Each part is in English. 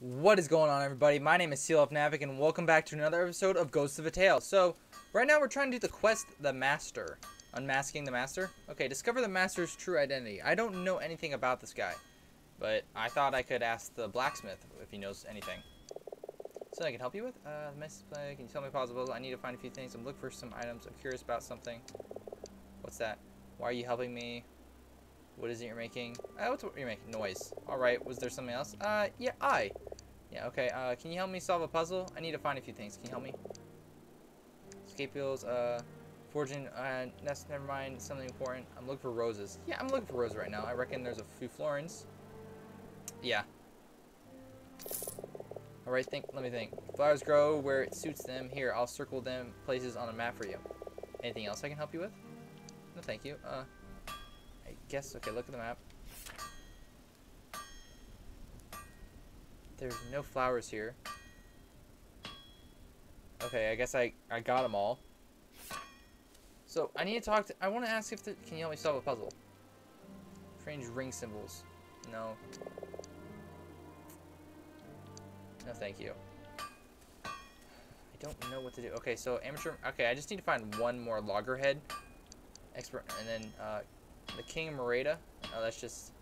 What is going on, everybody? My name is CLF Navac, and welcome back to another episode of Ghosts of a Tale. So, right now we're trying to do the quest, The Master. Unmasking the Master? Okay, discover the Master's true identity. I don't know anything about this guy, but I thought I could ask the blacksmith if he knows anything. So I can help you with? Uh, message play, can you tell me possible? I need to find a few things. I'm looking for some items. I'm curious about something. What's that? Why are you helping me? What is it you're making? Uh, what's what you're making? Noise. Alright, was there something else? Uh, yeah, I. Yeah, okay, uh, can you help me solve a puzzle? I need to find a few things. Can you help me? Escape wheels, uh, forging, uh, that's, never mind, something important. I'm looking for roses. Yeah, I'm looking for roses right now. I reckon there's a few florins. Yeah. Alright, think, let me think. Flowers grow where it suits them. Here, I'll circle them places on a map for you. Anything else I can help you with? No, thank you. Uh, guess, okay, look at the map. There's no flowers here. Okay, I guess I, I got them all. So, I need to talk to... I want to ask if... The, can you help me solve a puzzle? Strange ring symbols. No. No, thank you. I don't know what to do. Okay, so amateur... Okay, I just need to find one more loggerhead. Expert... And then, uh, the King of Merida. Oh, that's just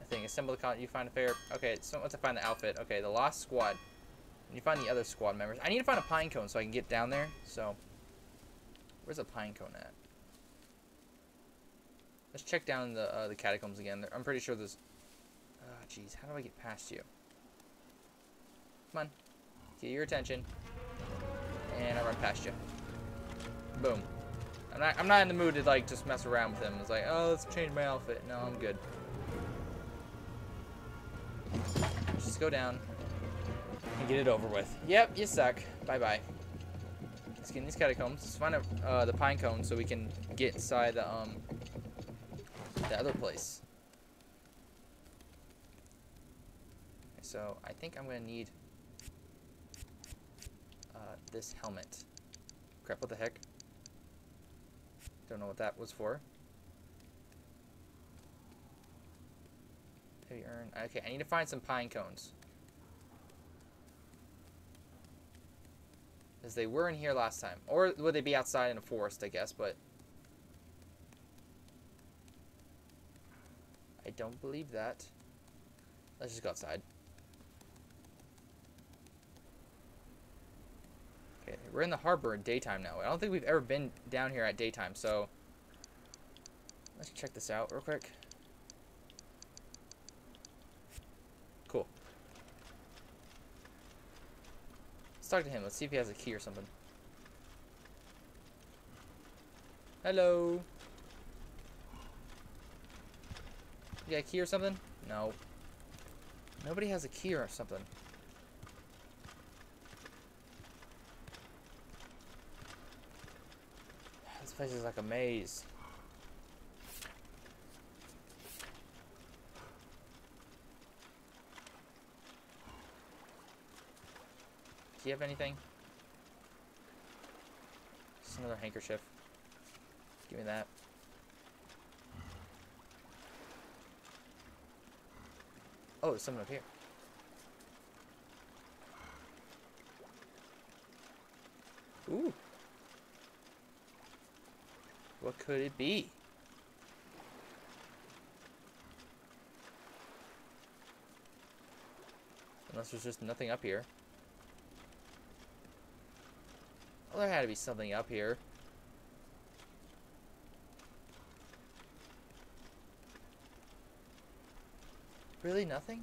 a thing. Assemble the con. You find a fair. Okay, so once I find the outfit. Okay, the lost squad. You find the other squad members. I need to find a pine cone so I can get down there. So, where's the pine cone at? Let's check down the uh, the catacombs again. I'm pretty sure there's. Ah, jeez, how do I get past you? Come on, get your attention, and I run past you. Boom. I'm not, I'm not in the mood to like just mess around with him. It's like, oh, let's change my outfit. No, I'm good. Just go down and get it over with. Yep, you suck. Bye-bye. Let's get in these catacombs. Let's find a, uh, the pine cone so we can get inside the, um, the other place. So, I think I'm going to need uh, this helmet. Crap, what the heck? Don't know what that was for. Heavy urn. Okay, I need to find some pine cones. As they were in here last time. Or would they be outside in a forest, I guess, but... I don't believe that. Let's just go outside. Okay, we're in the harbor in daytime now. I don't think we've ever been down here at daytime, so... Let's check this out real quick. Cool. Let's talk to him. Let's see if he has a key or something. Hello. You got a key or something? No. Nobody has a key or something. This place is like a maze. Do you have anything? Just another handkerchief. Give me that. Oh, there's someone up here. Ooh. What could it be? Unless there's just nothing up here. Well, there had to be something up here. Really nothing?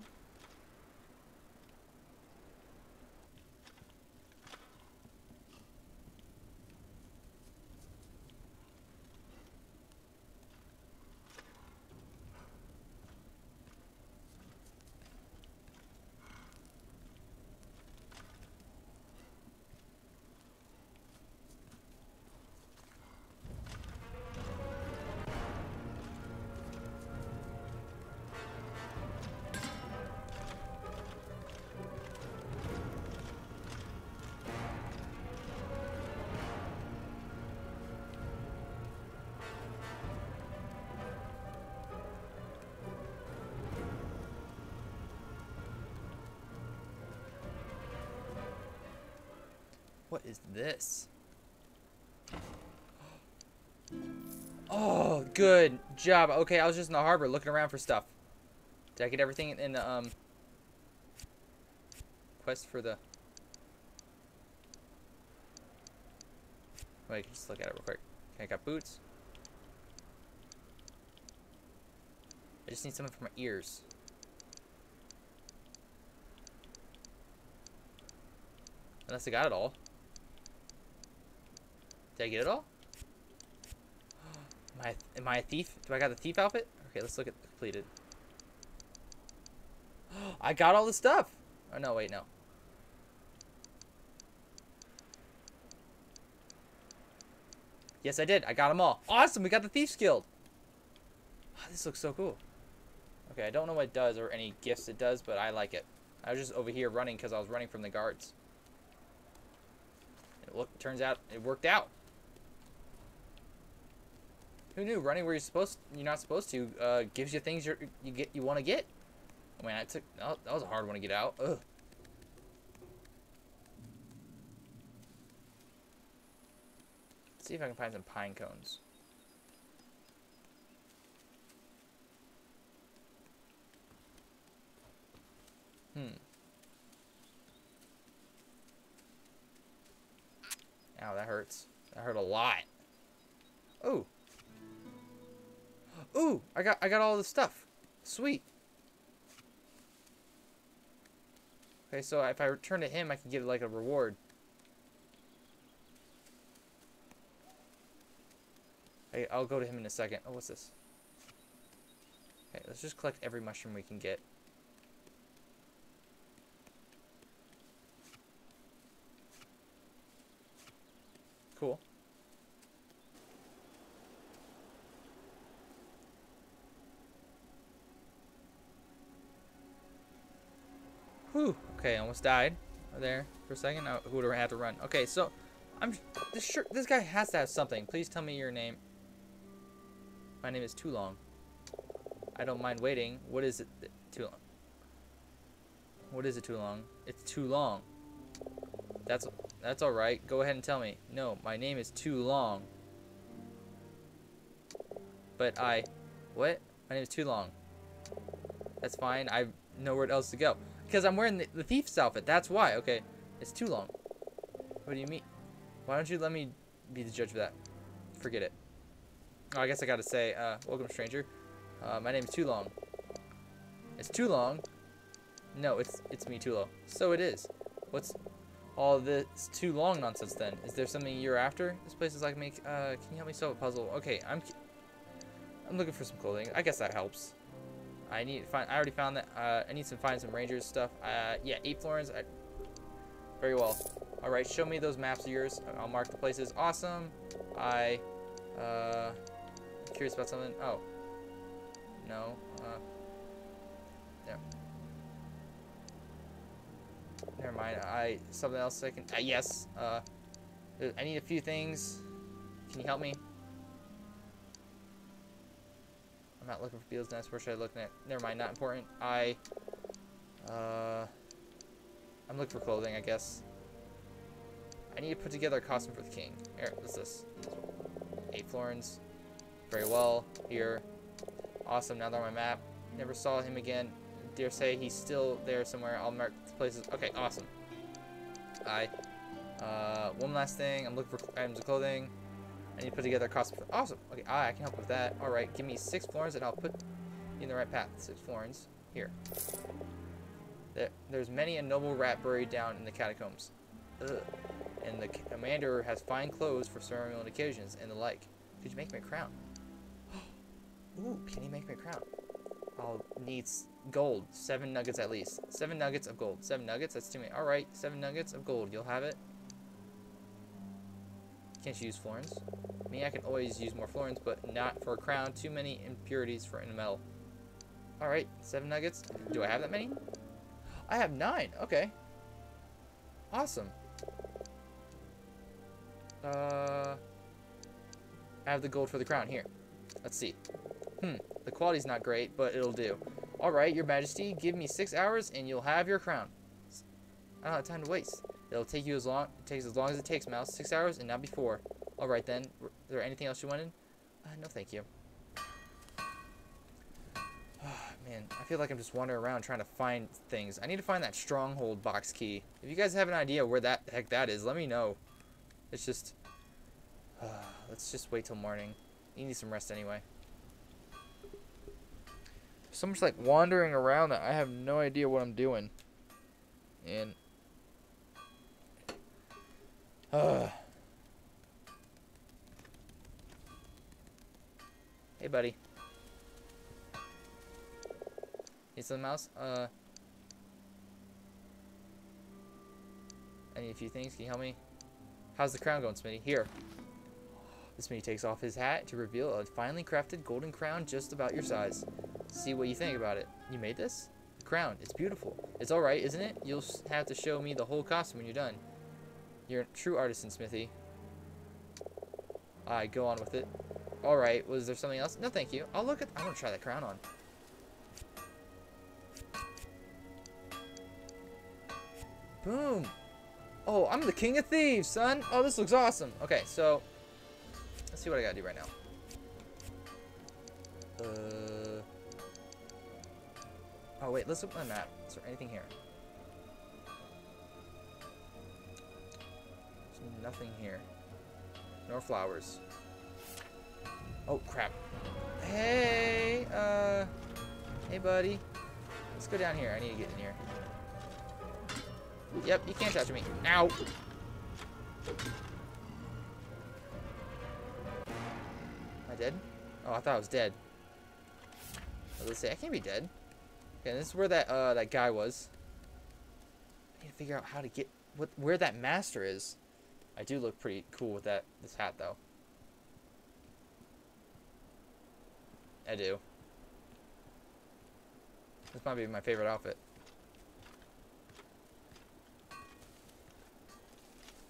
Is this? Oh, good job. Okay, I was just in the harbor looking around for stuff. Did I get everything in the um quest for the? Wait, just look at it real quick. Okay, I got boots. I just need something for my ears. Unless I got it all. Did I get it all? Am I, am I a thief? Do I got the thief outfit? Okay, let's look at completed. I got all the stuff. Oh, no, wait, no. Yes, I did. I got them all. Awesome, we got the Thief's Guild. Oh, this looks so cool. Okay, I don't know what it does or any gifts it does, but I like it. I was just over here running because I was running from the guards. It look, turns out it worked out. Who knew running where you're supposed you're not supposed to uh, gives you things you you get you want to get. I mean, I took that was a hard one to get out. Ugh. Let's see if I can find some pine cones. Hmm. Ow, that hurts. That hurt a lot. Oh. Ooh, I got I got all the stuff. Sweet. Okay, so if I return to him, I can get like a reward. Hey, I'll go to him in a second. Oh, what's this? Okay, let's just collect every mushroom we can get. Cool. Whew. Okay, almost died there for a second. Who would have had to run? Okay, so I'm this this guy has to have something. Please tell me your name. My name is Too Long. I don't mind waiting. What is it? Too long. What is it too long? It's too long. That's that's all right. Go ahead and tell me. No, my name is too long. But I, what? My name is too long. That's fine. I have nowhere else to go. Because I'm wearing the, the thief's outfit. That's why. Okay. It's too long. What do you mean? Why don't you let me be the judge of that? Forget it. Oh, I guess I gotta say, uh, welcome, stranger. Uh, my name is Too Long. It's too long. No, it's it's me, Tilo. So it is. What's all this too long nonsense then? Is there something you're after? This place is like make. Uh, can you help me solve a puzzle? Okay, I'm. I'm looking for some clothing. I guess that helps. I need to find. I already found that. Uh, I need to find some rangers stuff. Uh, yeah, eight florins. I, very well. All right, show me those maps of yours. I'll mark the places. Awesome. I. Uh, curious about something. Oh. No. Uh. Yeah. Never mind. I something else I can. Uh, yes. Uh. I need a few things. Can you help me? I'm not looking for Beetle's Nest. Where should I look at? Never mind, not important. I, uh, I'm looking for clothing, I guess. I need to put together a costume for the king. Here, what's this? Eight florins. Very well. Here. Awesome, now they're on my map. Never saw him again. Dare say he's still there somewhere. I'll mark the places. Okay, awesome. I, uh, one last thing. I'm looking for items of clothing. I need to put together a for awesome. Okay, I, I can help with that. All right, give me six florins and I'll put you in the right path. Six florins. Here. There, there's many a noble rat buried down in the catacombs. Ugh. And the commander has fine clothes for ceremonial occasions and the like. Could you make me a crown? Ooh, can you make me a crown? I'll need gold. Seven nuggets at least. Seven nuggets of gold. Seven nuggets? That's too many. Alright, seven nuggets of gold. You'll have it. Can't you use florins? Me, I can always use more florins, but not for a crown. Too many impurities for in metal. Alright, seven nuggets. Do I have that many? I have nine. Okay. Awesome. Uh, I have the gold for the crown. Here. Let's see. Hmm. The quality's not great, but it'll do. Alright, your majesty, give me six hours and you'll have your crown. I don't have time to waste. It'll take you as long it takes as long as it takes, Mouse. Six hours and not before. All right then. Is there anything else you wanted? Uh, no, thank you. Oh, Man, I feel like I'm just wandering around trying to find things. I need to find that stronghold box key. If you guys have an idea where that heck that is, let me know. It's just... Uh, let's just wait till morning. You need some rest anyway. So much like wandering around that I have no idea what I'm doing. And... Uh, hey, buddy. Need some mouse? Uh... Need a few things. Can you help me? How's the crown going, Smitty? Here. Smitty takes off his hat to reveal a finely crafted golden crown just about your size. See what you think about it. You made this? The crown. It's beautiful. It's alright, isn't it? You'll have to show me the whole costume when you're done. You're a true artisan, Smithy. I go on with it. Alright, was there something else? No, thank you. I'll look at- I want to try that crown on. Boom! Oh, I'm the king of thieves, son! Oh, this looks awesome! Okay, so... Let's see what I gotta do right now. Uh... Oh, wait, let's look at my map. Is there anything here? Nothing here. Nor flowers. Oh, crap. Hey, uh... Hey, buddy. Let's go down here. I need to get in here. Yep, you can't touch me. Ow! Am I dead? Oh, I thought I was dead. Let's say I can't be dead. Okay, this is where that uh that guy was. I need to figure out how to get what where that master is. I do look pretty cool with that this hat though. I do. This might be my favorite outfit.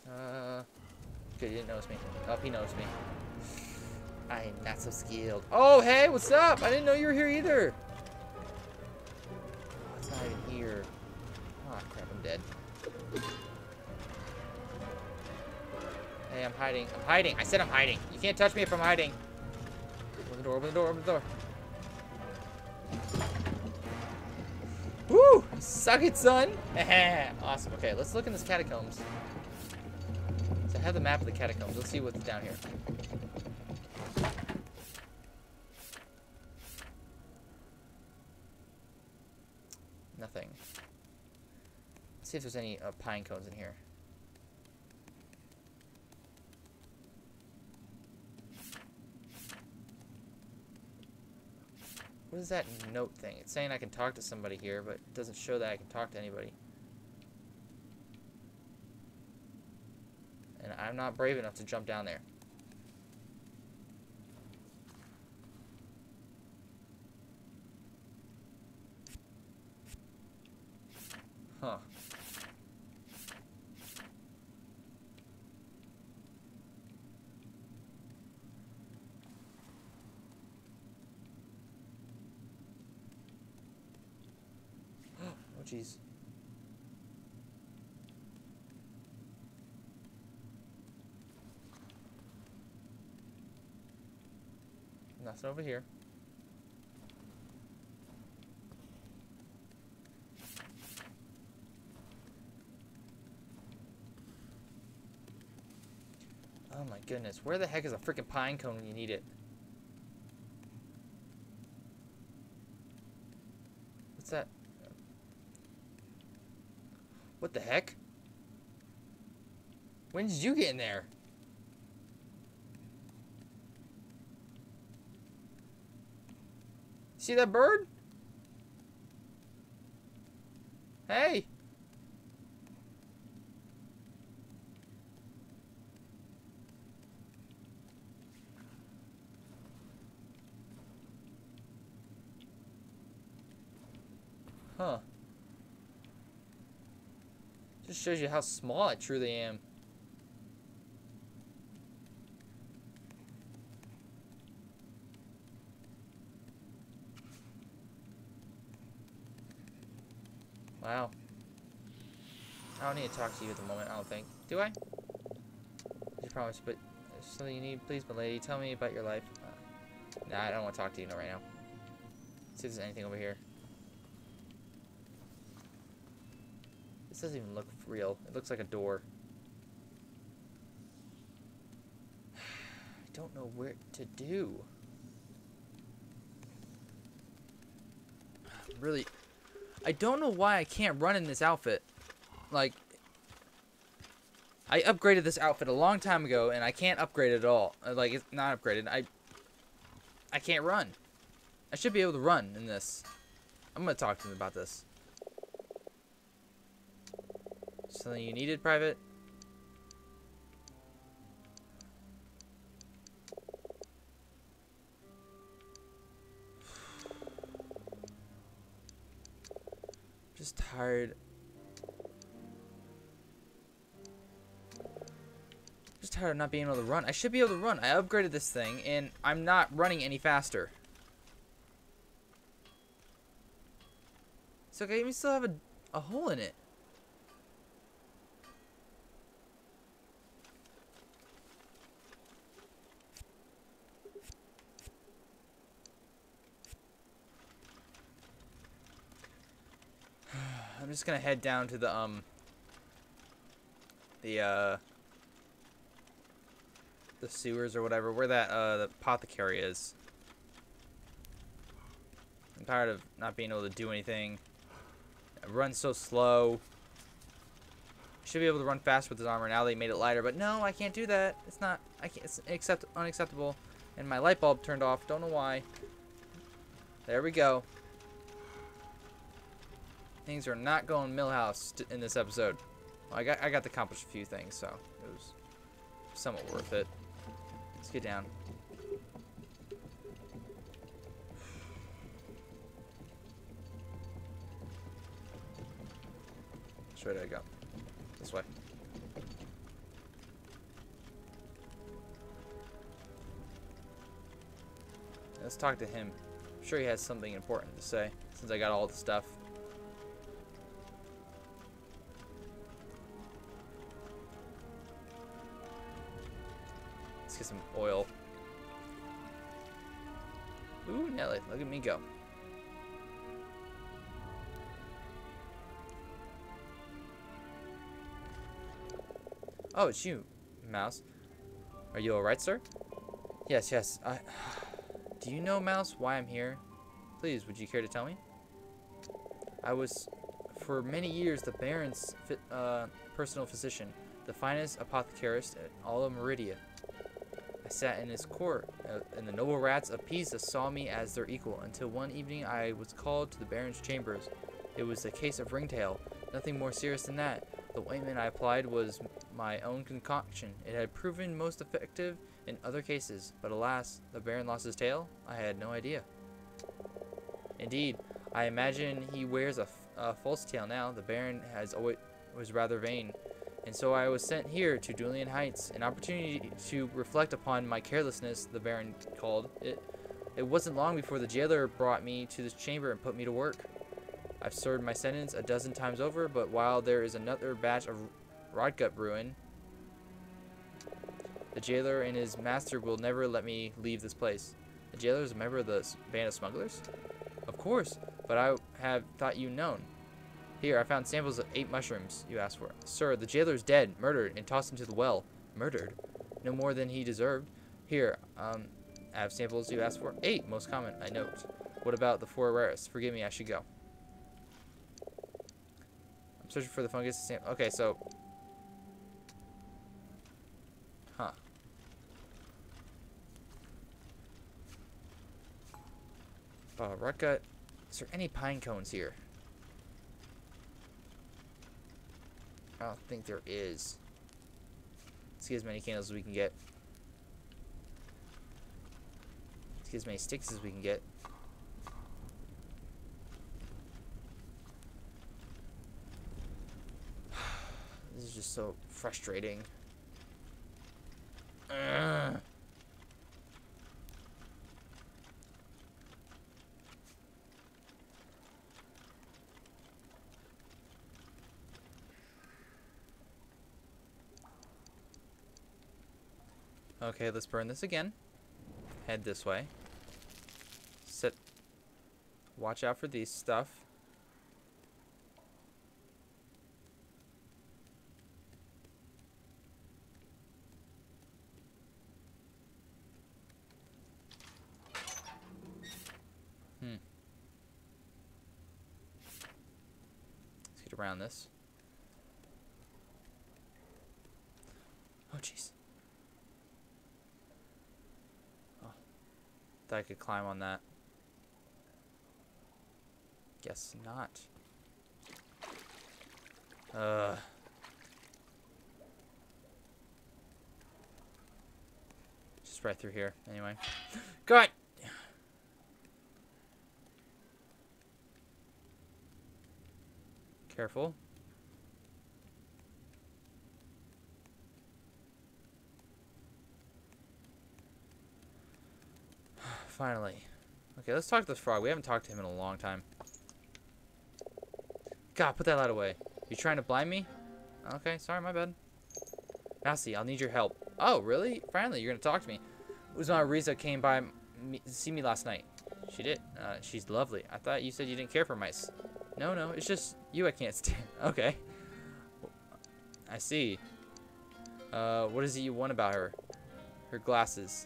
Uh, good, he didn't notice me. Oh, he noticed me. I am not so skilled. Oh, hey, what's up? I didn't know you were here either. Hiding. I'm hiding. I said I'm hiding. You can't touch me if I'm hiding. Open the door, open the door, open the door. Woo! Suck it, son! awesome. Okay, let's look in this catacombs. So I have the map of the catacombs. Let's see what's down here. Nothing. Let's see if there's any uh, pine cones in here. Is that note thing? It's saying I can talk to somebody here, but it doesn't show that I can talk to anybody. And I'm not brave enough to jump down there. Huh. oh, jeez. Nothing over here. Oh my goodness. Where the heck is a freaking pine cone when you need it? What's that? What the heck? When did you get in there? See that bird? Hey. Huh. Just shows you how small I truly am. Wow. I don't need to talk to you at the moment, I don't think. Do I? You promise, but something you need, please, my lady. Tell me about your life. Uh, nah, I don't want to talk to you right now. See if there's anything over here. This doesn't even look real. It looks like a door. I don't know where to do. Really, I don't know why I can't run in this outfit. Like, I upgraded this outfit a long time ago, and I can't upgrade it at all. Uh, Like, it's not upgraded. I, I can't run. I should be able to run in this. I'm gonna talk to him about this. Something you needed, Private? Just tired. Just tired of not being able to run. I should be able to run. I upgraded this thing, and I'm not running any faster. It's okay, we still have a, a hole in it. I'm just gonna head down to the um the uh the sewers or whatever where that uh the apothecary is. I'm tired of not being able to do anything. I run so slow. Should be able to run fast with this armor now they made it lighter, but no, I can't do that. It's not I can't it's accept unacceptable. And my light bulb turned off. Don't know why. There we go. Things are not going Millhouse in this episode. Well, I got I got to accomplish a few things, so it was somewhat worth it. Let's get down. Way do I go? This way. Let's talk to him. I'm sure he has something important to say since I got all the stuff. Look at me go. Oh, it's you, Mouse. Are you alright, sir? Yes, yes. I... Do you know, Mouse, why I'm here? Please, would you care to tell me? I was, for many years, the Baron's uh, personal physician, the finest apothecarist in all of Meridia. Sat in his court, uh, and the noble rats of Pisa saw me as their equal, until one evening I was called to the Baron's chambers. It was a case of ringtail, nothing more serious than that. The ointment I applied was my own concoction. It had proven most effective in other cases, but alas, the Baron lost his tail? I had no idea. Indeed, I imagine he wears a, a false tail now. The Baron has always was rather vain, and so I was sent here to Dwindling Heights, an opportunity to reflect upon my carelessness. The Baron called it. It wasn't long before the jailer brought me to this chamber and put me to work. I've served my sentence a dozen times over, but while there is another batch of Rodgut brewing, the jailer and his master will never let me leave this place. The jailer is a member of the band of smugglers? Of course, but I have thought you known. Here, I found samples of eight mushrooms you asked for. Sir, the jailer is dead, murdered, and tossed into the well. Murdered? No more than he deserved. Here, um, I have samples you asked for. Eight, most common, I note. What about the four rarest? Forgive me, I should go. I'm searching for the fungus. Okay, so... Huh. Uh, Rutgut, is there any pine cones here? I don't think there is. Let's get as many candles as we can get. Let's get as many sticks as we can get. This is just so frustrating. Ugh. Okay, let's burn this again. Head this way. Sit. Watch out for these stuff. Hmm. Let's get around this. Oh, jeez. Oh. Thought I could climb on that. Guess not. Uh. Just right through here, anyway. God! Careful. Finally. Okay, let's talk to this frog. We haven't talked to him in a long time. God, put that light away. You trying to blind me? Okay, sorry, my bad. Mousy, I'll need your help. Oh, really? Finally, you're gonna talk to me. Uzma Riza came by see me last night. She did. Uh, she's lovely. I thought you said you didn't care for mice. No, no, it's just you I can't stand. Okay. I see. Uh, what is it you want about her? Her glasses.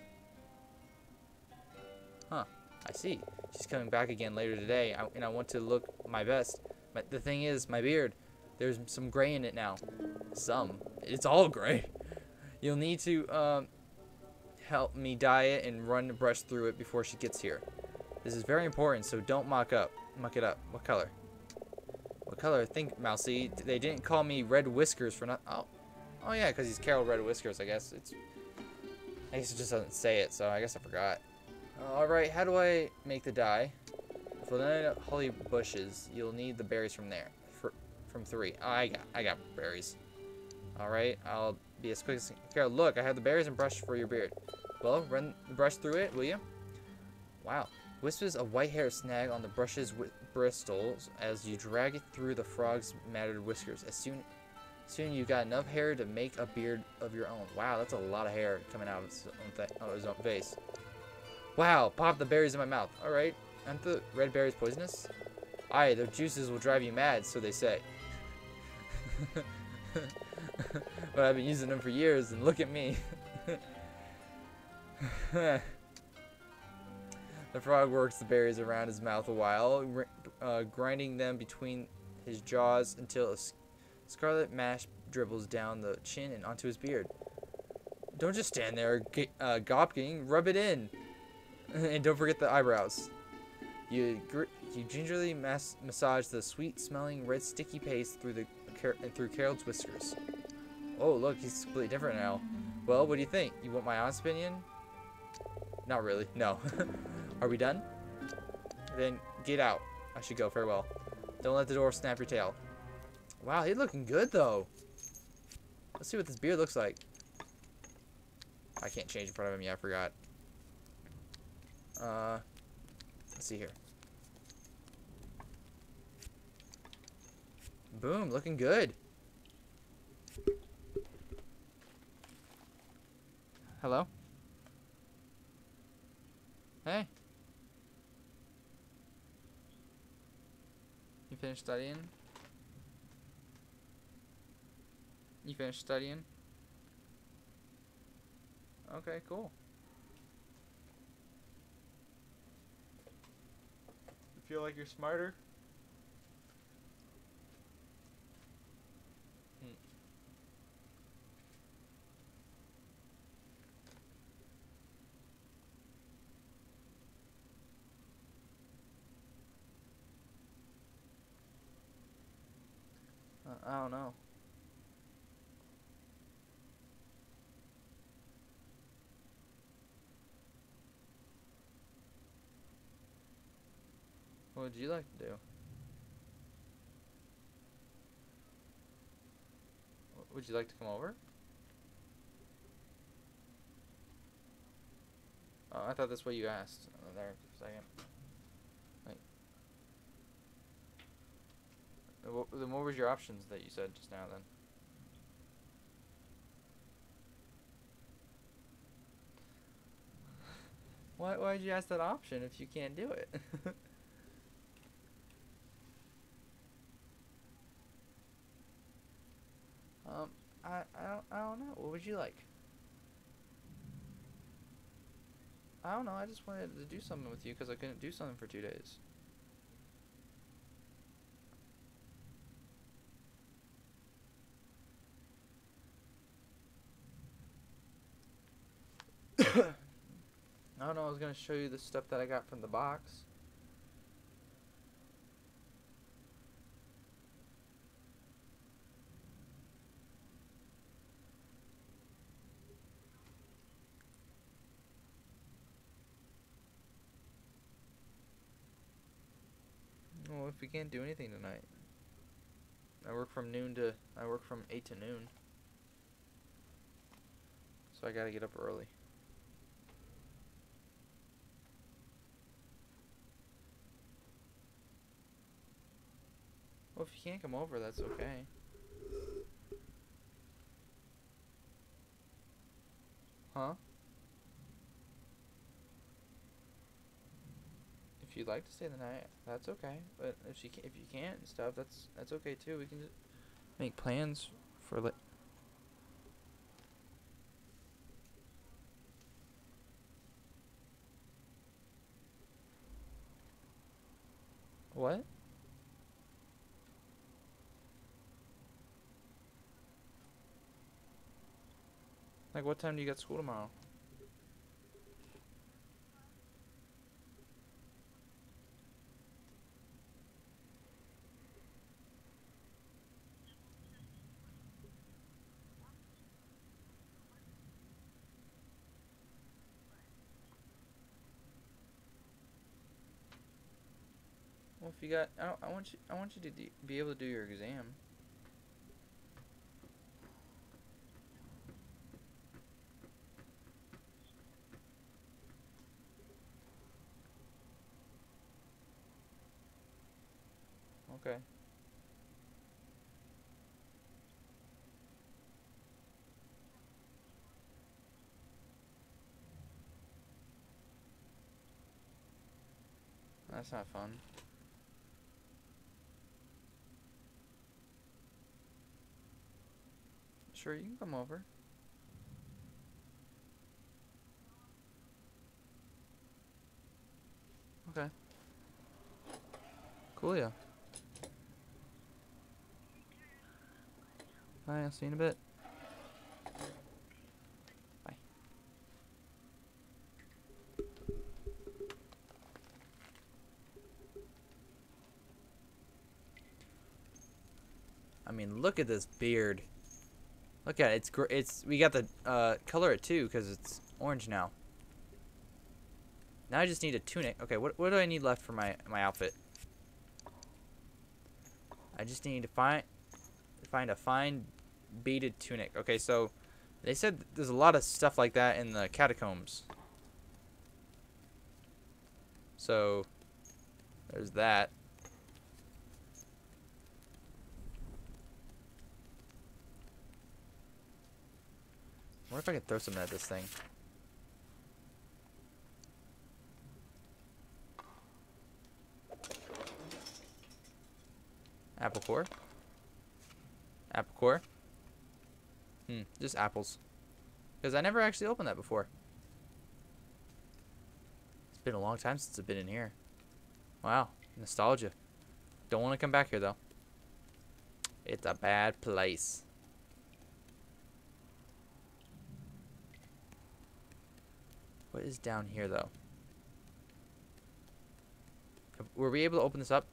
I see. She's coming back again later today, I, and I want to look my best. But the thing is, my beard, there's some gray in it now. Some. It's all gray. You'll need to um, help me dye it and run the brush through it before she gets here. This is very important, so don't mock up. Muck it up. What color? What color? Think, Mousy. They didn't call me Red Whiskers for not. Oh, oh yeah, because he's Carol Red Whiskers. I guess it's. I guess it just doesn't say it, so I guess I forgot. All right, how do I make the dye? For the holly bushes, you'll need the berries from there. For, from three. I got, I got berries. All right, I'll be as quick as. Carol, look, I have the berries and brush for your beard. Well, run the brush through it, will you? Wow. Wisps of white hair snag on the brush's bristles as you drag it through the frog's matted whiskers. As soon, soon you've got enough hair to make a beard of your own. Wow, that's a lot of hair coming out of his own, of his own face. Wow, pop the berries in my mouth. Alright, aren't the red berries poisonous? Aye, their juices will drive you mad, so they say. but I've been using them for years, and look at me. the frog works the berries around his mouth a while, uh, grinding them between his jaws until a scarlet mash dribbles down the chin and onto his beard. Don't just stand there uh, gawping, rub it in. and don't forget the eyebrows. You you gingerly mas massage the sweet-smelling red sticky paste through the through Carol's whiskers. Oh, look, he's completely different now. Well, what do you think? You want my honest opinion? Not really. No. Are we done? Then get out. I should go. Farewell. Don't let the door snap your tail. Wow, he's looking good, though. Let's see what this beard looks like. I can't change in front of him. Yeah, I forgot. Uh, let's see here. Boom, looking good. Hello? Hey. You finished studying? You finished studying? Okay, cool. Feel like you're smarter? Hmm. Uh, I don't know. What would you like to do? Would you like to come over? Oh, I thought that's what you asked. Oh, there for a second. Wait. Uh, what, then what was your options that you said just now then? Why why'd you ask that option if you can't do it? um, I I don't I don't know. What would you like? I don't know. I just wanted to do something with you because I couldn't do something for two days. I don't know. I was gonna show you the stuff that I got from the box. If we can't do anything tonight, I work from noon to I work from eight to noon, so I gotta get up early. Well, if you can't come over, that's okay. Huh? If you'd like to stay the night, that's okay. But if you can, if you can't and stuff, that's that's okay too. We can just make plans for li- What? Like, what time do you get school tomorrow? Well, if you got, I, I want you, I want you to be able to do your exam. Okay. That's not fun. Sure, you can come over. Okay. Cool, yeah. Bye, I'll see you in a bit. Bye. I mean, look at this beard. Look at it. It's it's we got the uh, color it too because it's orange now. Now I just need a tunic. Okay, what what do I need left for my my outfit? I just need to find find a fine beaded tunic. Okay, so they said there's a lot of stuff like that in the catacombs. So there's that. Wonder if I could throw something at this thing. Apple core? Apple core? Hmm, just apples. Because I never actually opened that before. It's been a long time since I've been in here. Wow, nostalgia. Don't want to come back here though. It's a bad place. What is down here though? Were we able to open this up?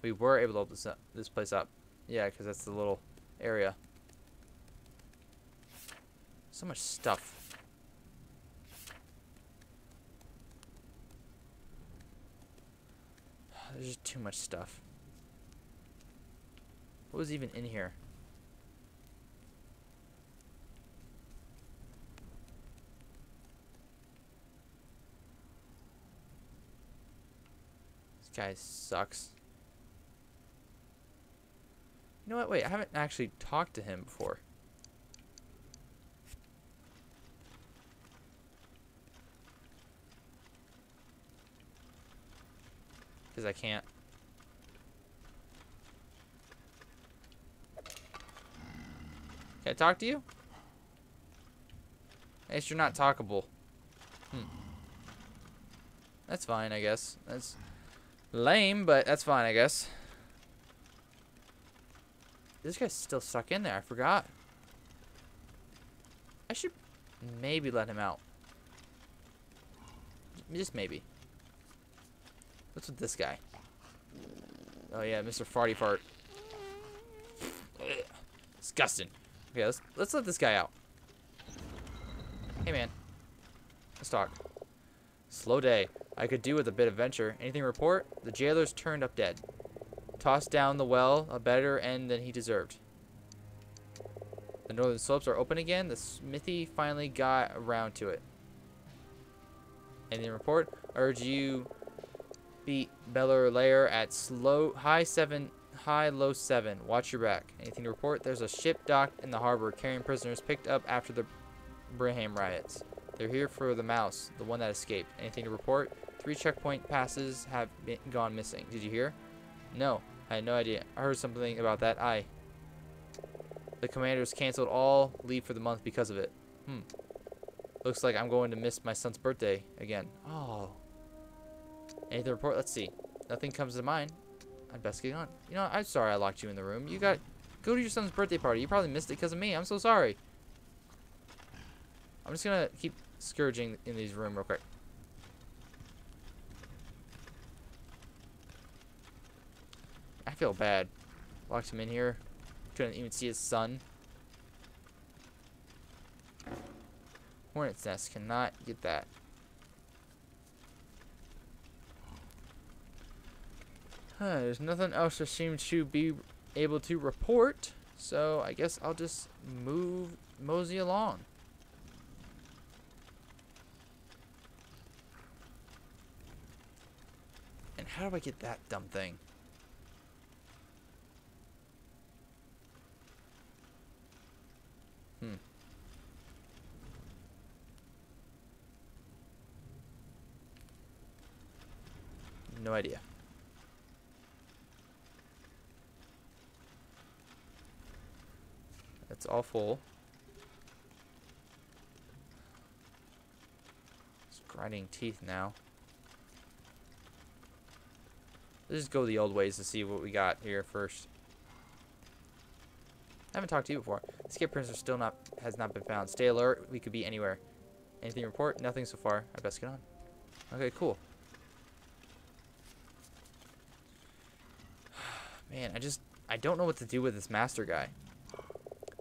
We were able to open this, up, this place up. Yeah, because that's the little area. So much stuff. There's just too much stuff. What was even in here? This guy sucks. You know what? Wait, I haven't actually talked to him before. Because I can't. Can I talk to you? I guess you're not talkable. Hmm. That's fine, I guess. That's lame, but that's fine, I guess. This guy's still stuck in there. I forgot. I should maybe let him out. Just maybe. What's with this guy? Oh yeah, Mr. Farty Fart. Disgusting. Okay, let's let's let this guy out. Hey man. Let's talk. Slow day. I could do with a bit of venture. Anything report? The jailer's turned up dead. Tossed down the well, a better end than he deserved. The northern slopes are open again. The smithy finally got around to it. Anything report? Urge you beat Beller Lair at slow high seven high low seven. Watch your back. Anything to report? There's a ship docked in the harbor carrying prisoners picked up after the Braham riots. They're here for the mouse, the one that escaped. Anything to report? Three checkpoint passes have been gone missing. Did you hear? No, I had no idea. I heard something about that. I. The commanders canceled all leave for the month because of it. Hmm. Looks like I'm going to miss my son's birthday again. Oh. Anything to report? Let's see. Nothing comes to mind. I'd best get on. You know, I'm sorry I locked you in the room. You got... Go to your son's birthday party. You probably missed it because of me. I'm so sorry. I'm just going to keep scourging in these room real quick. I feel bad. Locked him in here. Couldn't even see his son. Hornet's nest. Cannot get that. Huh, there's nothing else that seems to be able to report. So I guess I'll just move mosey along. How do I get that dumb thing? Hmm. No idea. It's all full. It's grinding teeth now. Let's just go the old ways to see what we got here first. I haven't talked to you before. Skip prints are still not has not been found. Stay alert. We could be anywhere. Anything report? Nothing so far. I best get on. Okay, cool. Man, I just I don't know what to do with this master guy.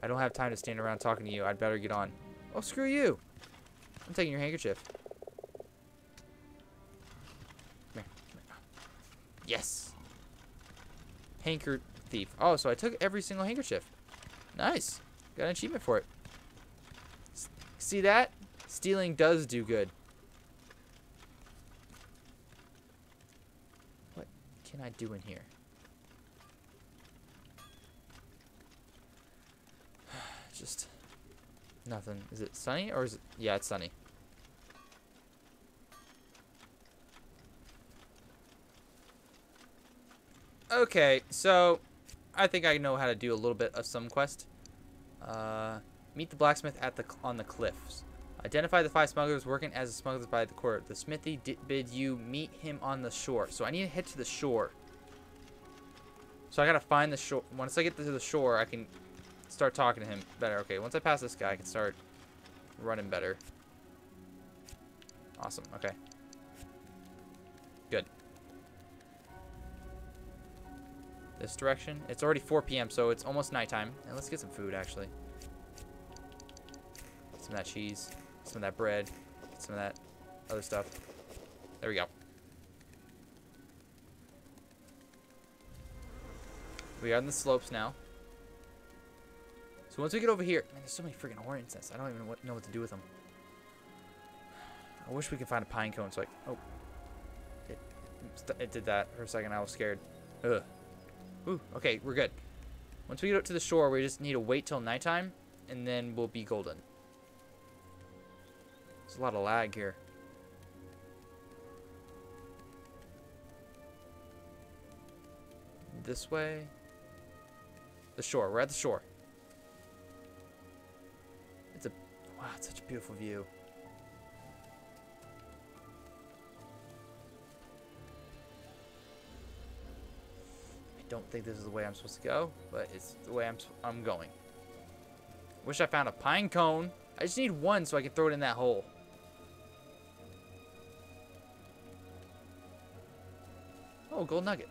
I don't have time to stand around talking to you. I'd better get on. Oh, screw you. I'm taking your handkerchief. Yes. Hanker thief. Oh, so I took every single handkerchief. Nice. Got an achievement for it. S see that? Stealing does do good. What can I do in here? Just nothing. Is it sunny or is it? Yeah, it's sunny. Okay, so I think I know how to do a little bit of some quest. Uh, meet the blacksmith at the on the cliffs. Identify the five smugglers working as a smugglers by the court. The smithy bid you meet him on the shore. So I need to head to the shore. So I gotta find the shore. Once I get to the shore, I can start talking to him better. Okay, once I pass this guy, I can start running better. Awesome. Okay. Good. This direction. It's already 4 p.m., so it's almost nighttime. And let's get some food, actually. Some of that cheese. Some of that bread. Some of that other stuff. There we go. We are on the slopes now. So once we get over here, man, there's so many freaking hornets nests. I don't even know what to do with them. I wish we could find a pine cone so I, oh, it, it did that for a second. I was scared. Ugh. Ooh, okay, we're good. Once we get up to the shore, we just need to wait till nighttime, and then we'll be golden. There's a lot of lag here. this way. The shore. We're at the shore. It's a wow, it's such a beautiful view. Don't think this is the way I'm supposed to go, but it's the way I'm I'm going. Wish I found a pine cone. I just need one so I can throw it in that hole. Oh, gold nugget.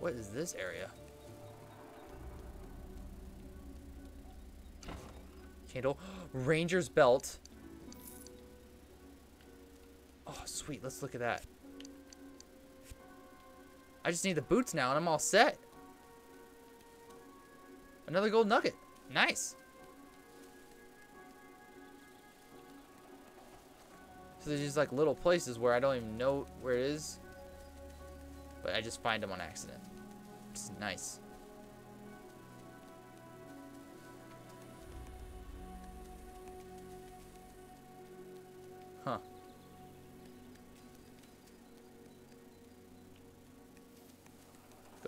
What is this area? Candle. Ranger's belt. Oh, sweet. Let's look at that. I just need the boots now and I'm all set. Another gold nugget. Nice. So there's just like little places where I don't even know where it is. But I just find them on accident. It's nice.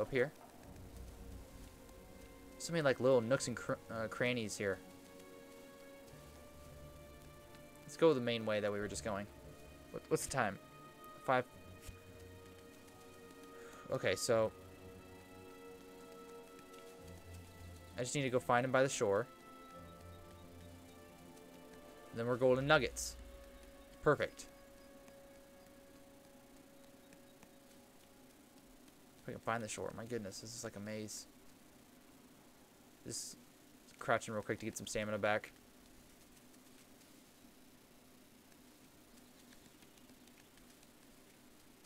Up here. So many like little nooks and cr uh, crannies here. Let's go the main way that we were just going. What, what's the time? Five. Okay, so I just need to go find him by the shore. then we're golden nuggets. Perfect. I can find the shore. My goodness, this is like a maze. Just crouching real quick to get some stamina back.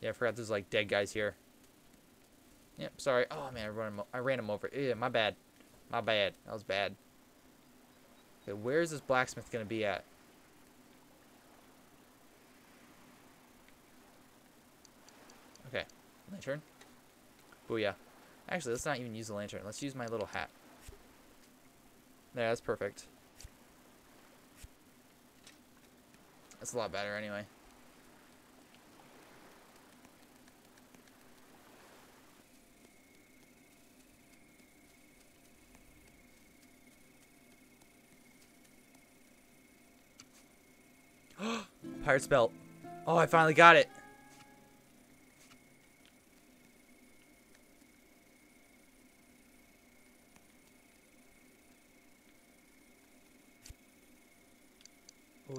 Yeah, I forgot there's like dead guys here. Yep, sorry. Oh man, I ran him, I ran him over. Yeah, my bad. My bad. That was bad. Okay, where is this blacksmith gonna be at? Okay, Oh, lantern. Booyah. Actually, let's not even use the lantern. Let's use my little hat. Yeah, that's perfect. That's a lot better anyway. Pirate's belt. Oh, I finally got it.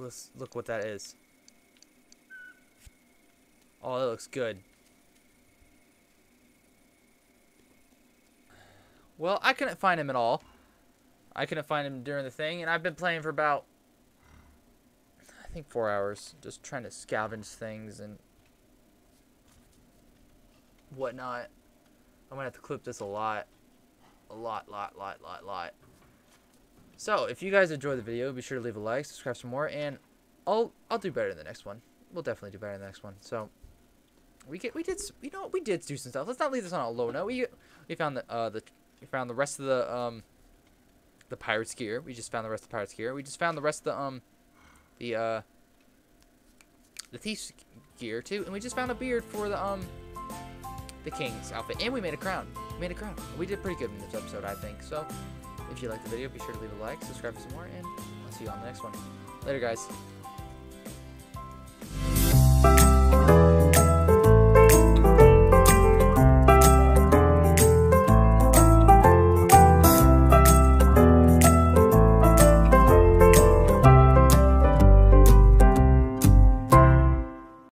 Let's look what that is. Oh, that looks good. Well, I couldn't find him at all. I couldn't find him during the thing, and I've been playing for about, I think, four hours, just trying to scavenge things and whatnot. I'm gonna have to clip this a lot, a lot, lot, lot, lot, lot. So, if you guys enjoyed the video, be sure to leave a like, subscribe for more, and I'll I'll do better in the next one. We'll definitely do better in the next one. So, we get we did you know we did do some stuff. Let's not leave this on a low note. We we found the uh the we found the rest of the um the pirate's gear. We just found the rest of the pirate's gear. We just found the rest of the um the uh the thief's gear too, and we just found a beard for the um the king's outfit, and we made a crown. We made a crown. We did pretty good in this episode, I think. So. If you liked the video, be sure to leave a like, subscribe for some more, and I'll see you on the next one. Later, guys.